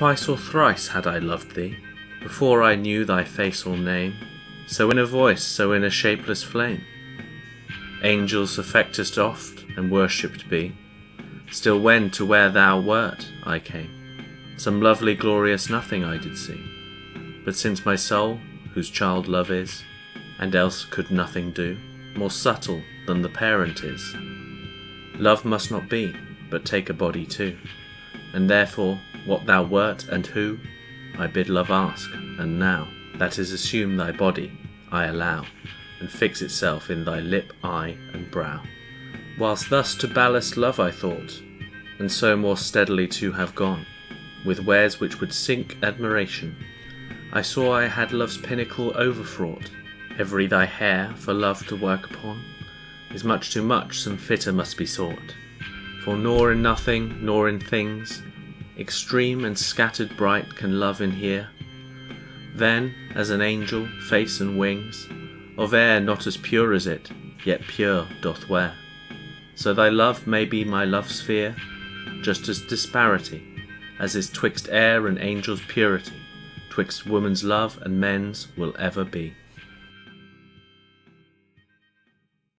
Twice or thrice had I loved thee, before I knew thy face or name, so in a voice, so in a shapeless flame. Angels affectest oft, and worshipped be, still when to where thou wert I came, some lovely glorious nothing I did see. But since my soul, whose child love is, and else could nothing do, more subtle than the parent is, love must not be, but take a body too, and therefore what thou wert and who, I bid love ask, and now, that is assume thy body, I allow, and fix itself in thy lip, eye, and brow. Whilst thus to ballast love I thought, and so more steadily to have gone, with wares which would sink admiration, I saw I had love's pinnacle overfraught, every thy hair for love to work upon, is much too much, some fitter must be sought. For nor in nothing, nor in things, extreme and scattered bright can love inhere. Then, as an angel, face and wings, of air not as pure as it, yet pure doth wear. So thy love may be my love sphere, just as disparity, as is twixt air and angel's purity, twixt woman's love and men's will ever be.